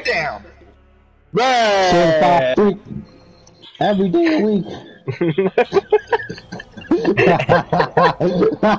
Damn. Right. freak. Every day a week.